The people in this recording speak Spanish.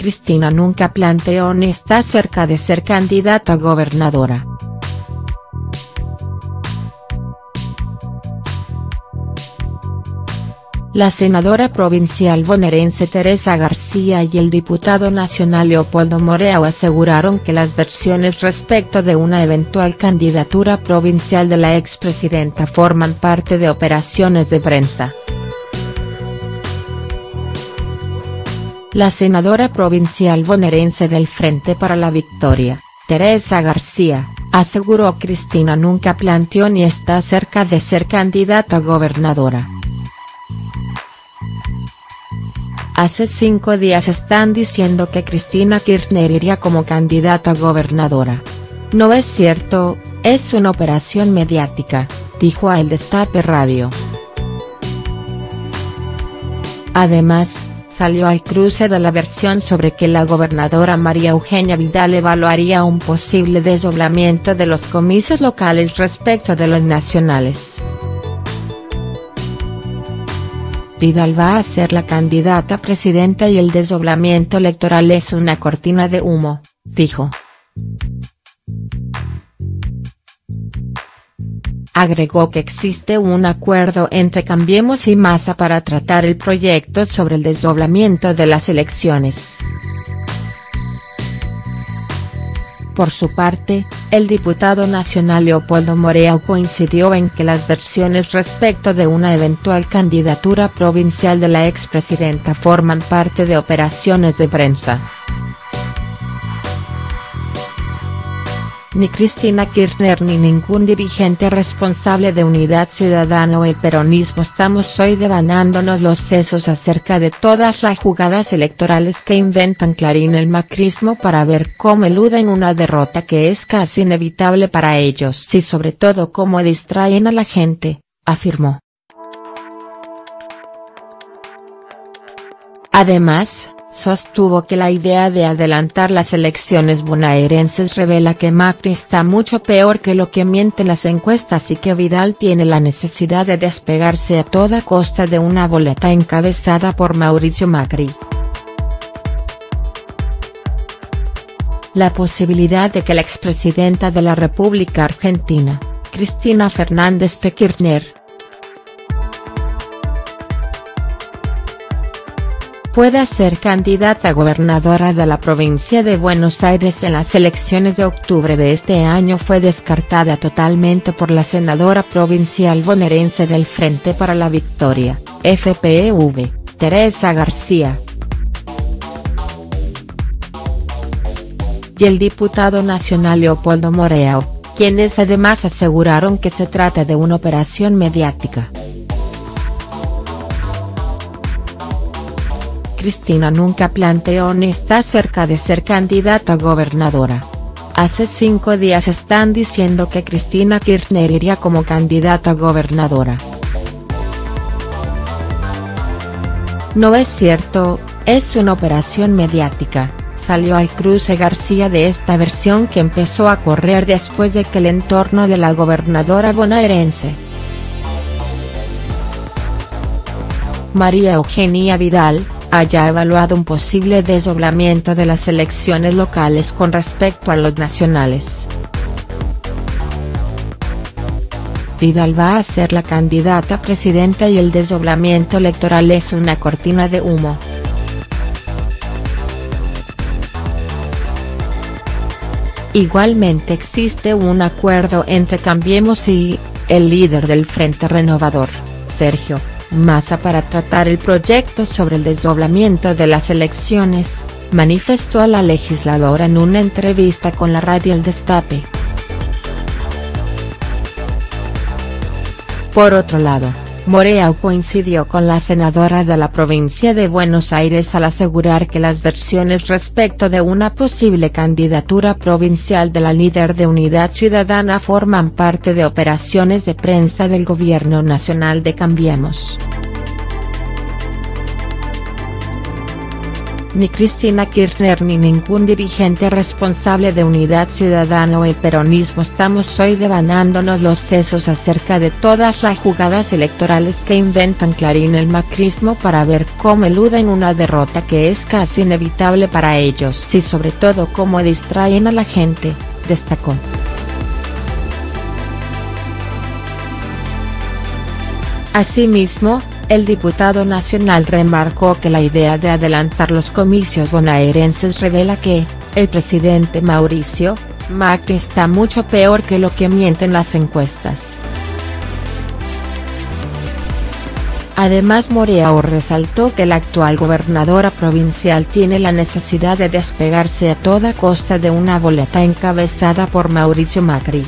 Cristina nunca planteó ni está cerca de ser candidata a gobernadora. La senadora provincial bonaerense Teresa García y el diputado nacional Leopoldo Moreau aseguraron que las versiones respecto de una eventual candidatura provincial de la expresidenta forman parte de operaciones de prensa. La senadora provincial bonaerense del Frente para la Victoria, Teresa García, aseguró Cristina nunca planteó ni está cerca de ser candidata a gobernadora. Hace cinco días están diciendo que Cristina Kirchner iría como candidata a gobernadora. No es cierto, es una operación mediática, dijo a El Destape Radio. Además, salió al cruce de la versión sobre que la gobernadora María Eugenia Vidal evaluaría un posible desdoblamiento de los comicios locales respecto de los nacionales. Vidal va a ser la candidata presidenta y el desdoblamiento electoral es una cortina de humo, dijo. Agregó que existe un acuerdo entre Cambiemos y Masa para tratar el proyecto sobre el desdoblamiento de las elecciones. Por su parte, el diputado nacional Leopoldo Moreau coincidió en que las versiones respecto de una eventual candidatura provincial de la expresidenta forman parte de operaciones de prensa. Ni Cristina Kirchner ni ningún dirigente responsable de Unidad Ciudadana o el peronismo estamos hoy devanándonos los sesos acerca de todas las jugadas electorales que inventan Clarín el macrismo para ver cómo eluden una derrota que es casi inevitable para ellos y sobre todo cómo distraen a la gente, afirmó. Además, sostuvo que la idea de adelantar las elecciones bonaerenses revela que Macri está mucho peor que lo que mienten las encuestas y que Vidal tiene la necesidad de despegarse a toda costa de una boleta encabezada por Mauricio Macri. La posibilidad de que la expresidenta de la República Argentina, Cristina Fernández de Kirchner, pueda ser candidata gobernadora de la provincia de Buenos Aires en las elecciones de octubre de este año fue descartada totalmente por la senadora provincial bonaerense del Frente para la Victoria, FPV, Teresa García. Y el diputado nacional Leopoldo Moreau, quienes además aseguraron que se trata de una operación mediática. Cristina nunca planteó ni está cerca de ser candidata a gobernadora. Hace cinco días están diciendo que Cristina Kirchner iría como candidata a gobernadora. No es cierto, es una operación mediática, salió al cruce García de esta versión que empezó a correr después de que el entorno de la gobernadora bonaerense. María Eugenia Vidal, haya evaluado un posible desdoblamiento de las elecciones locales con respecto a los nacionales. Vidal va a ser la candidata presidenta y el desdoblamiento electoral es una cortina de humo. Igualmente existe un acuerdo entre Cambiemos y, el líder del Frente Renovador, Sergio, Massa para tratar el proyecto sobre el desdoblamiento de las elecciones, manifestó a la legisladora en una entrevista con la radio El Destape. Por otro lado, Moreau coincidió con la senadora de la provincia de Buenos Aires al asegurar que las versiones respecto de una posible candidatura provincial de la líder de Unidad Ciudadana forman parte de operaciones de prensa del Gobierno Nacional de Cambiemos. Ni Cristina Kirchner ni ningún dirigente responsable de Unidad Ciudadana o el peronismo estamos hoy devanándonos los sesos acerca de todas las jugadas electorales que inventan Clarín el macrismo para ver cómo eluden una derrota que es casi inevitable para ellos y sobre todo cómo distraen a la gente, destacó. Asimismo, el diputado nacional remarcó que la idea de adelantar los comicios bonaerenses revela que, el presidente Mauricio, Macri está mucho peor que lo que mienten las encuestas. Además Moreau resaltó que la actual gobernadora provincial tiene la necesidad de despegarse a toda costa de una boleta encabezada por Mauricio Macri.